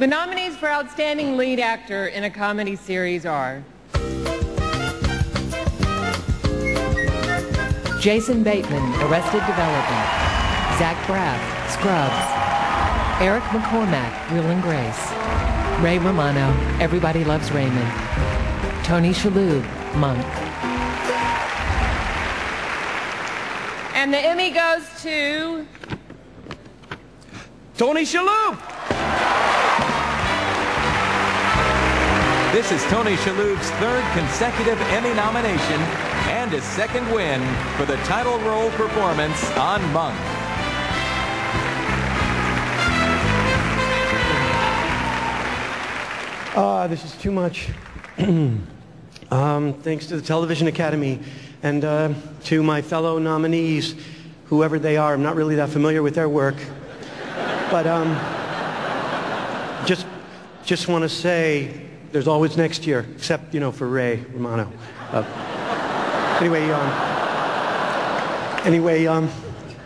The nominees for Outstanding Lead Actor in a Comedy Series are Jason Bateman, Arrested Development. Zach Braff, Scrubs. Eric McCormack, Will and Grace. Ray Romano, Everybody Loves Raymond. Tony Shalhoub, Monk. And the Emmy goes to Tony Shalhoub. This is Tony Shalhoub's third consecutive Emmy nomination and his second win for the title role performance on Monk. Ah, this is too much. um, thanks to the Television Academy and uh, to my fellow nominees, whoever they are. I'm not really that familiar with their work. But um, just, just want to say there's always next year, except, you know, for Ray Romano. Uh, anyway, um, anyway, um,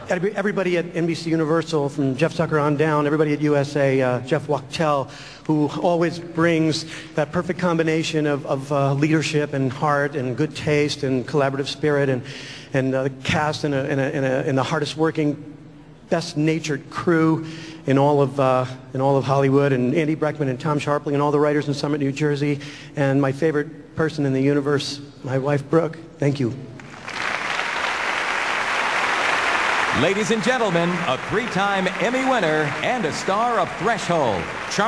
everybody at NBC Universal, from Jeff Zucker on down, everybody at USA, uh, Jeff Wachtel, who always brings that perfect combination of, of uh, leadership and heart and good taste and collaborative spirit and, and uh, the cast in, a, in, a, in, a, in the hardest working best natured crew in all of uh, in all of Hollywood, and Andy Breckman and Tom Scharpling and all the writers in Summit, New Jersey, and my favorite person in the universe, my wife Brooke. Thank you. Ladies and gentlemen, a three-time Emmy winner and a star of Threshold, Char-